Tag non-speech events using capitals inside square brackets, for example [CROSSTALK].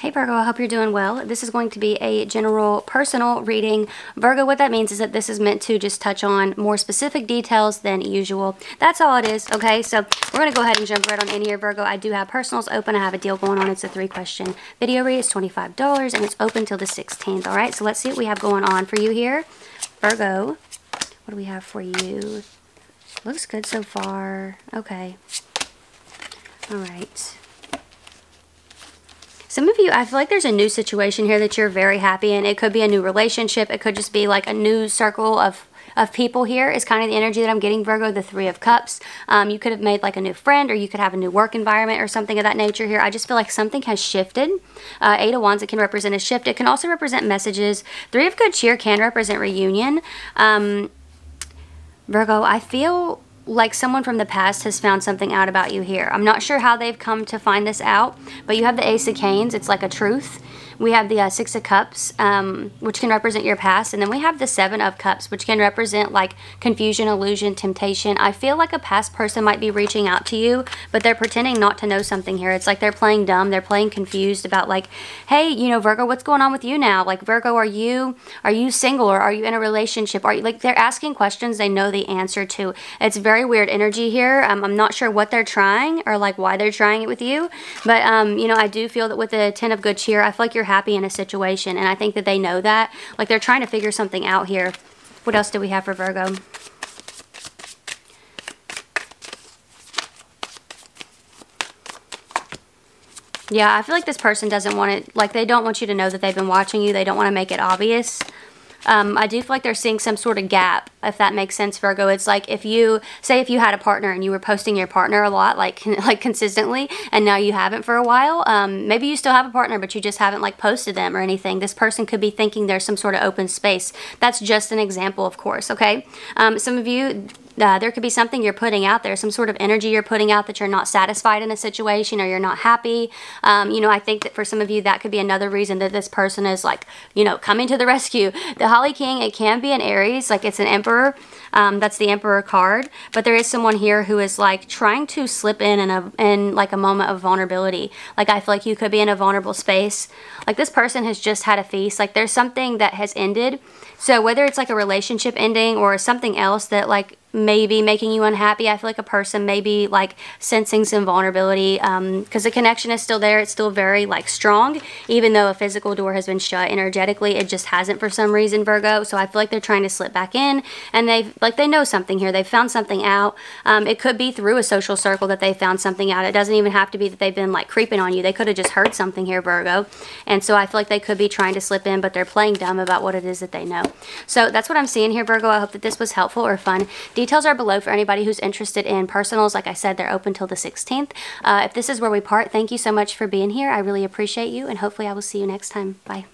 Hey Virgo, I hope you're doing well. This is going to be a general personal reading. Virgo, what that means is that this is meant to just touch on more specific details than usual. That's all it is, okay? So we're going to go ahead and jump right on in here, Virgo. I do have personals open. I have a deal going on. It's a three question video read. It's $25 and it's open till the 16th, all right? So let's see what we have going on for you here. Virgo, what do we have for you? Looks good so far. Okay. All right. Some of you, I feel like there's a new situation here that you're very happy in. It could be a new relationship. It could just be like a new circle of of people here is kind of the energy that I'm getting, Virgo, the Three of Cups. Um, you could have made like a new friend or you could have a new work environment or something of that nature here. I just feel like something has shifted. Uh, Eight of Wands, it can represent a shift. It can also represent messages. Three of Good Cheer can represent reunion. Um, Virgo, I feel like someone from the past has found something out about you here. I'm not sure how they've come to find this out, but you have the Ace of Canes. It's like a truth. We have the uh, Six of Cups, um, which can represent your past. And then we have the Seven of Cups, which can represent like confusion, illusion, temptation. I feel like a past person might be reaching out to you, but they're pretending not to know something here. It's like they're playing dumb. They're playing confused about like, hey, you know, Virgo, what's going on with you now? Like, Virgo, are you are you single or are you in a relationship? Are you like they're asking questions they know the answer to. It's very weird energy here. Um, I'm not sure what they're trying or like why they're trying it with you, but um, you know, I do feel that with the Ten of Good Cheer, I feel like you're happy in a situation. And I think that they know that. Like they're trying to figure something out here. What else do we have for Virgo? Yeah, I feel like this person doesn't want it, like they don't want you to know that they've been watching you. They don't want to make it obvious. Um, I do feel like they're seeing some sort of gap, if that makes sense, Virgo. It's like if you, say if you had a partner and you were posting your partner a lot, like [LAUGHS] like consistently, and now you haven't for a while, um, maybe you still have a partner, but you just haven't like posted them or anything. This person could be thinking there's some sort of open space. That's just an example, of course, okay? Um, some of you, uh, there could be something you're putting out there, some sort of energy you're putting out that you're not satisfied in a situation or you're not happy. Um, you know, I think that for some of you, that could be another reason that this person is like, you know, coming to the [LAUGHS] rescue. The Holly King, it can be an Aries, like it's an Emperor. Um, that's the Emperor card. But there is someone here who is like trying to slip in in, a, in like a moment of vulnerability. Like I feel like you could be in a vulnerable space. Like this person has just had a feast. Like there's something that has ended. So whether it's like a relationship ending or something else that like maybe making you unhappy. I feel like a person may be like sensing some vulnerability because um, the connection is still there. It's still very like strong, even though a physical door has been shut energetically. It just hasn't for some reason, Virgo. So I feel like they're trying to slip back in and they've like they know something here. They've found something out. Um, it could be through a social circle that they found something out. It doesn't even have to be that they've been like creeping on you. They could have just heard something here, Virgo. And so I feel like they could be trying to slip in, but they're playing dumb about what it is that they know. So that's what I'm seeing here, Virgo. I hope that this was helpful or fun. Details are below for anybody who's interested in personals. Like I said, they're open till the 16th. Uh, if this is where we part, thank you so much for being here. I really appreciate you, and hopefully I will see you next time. Bye.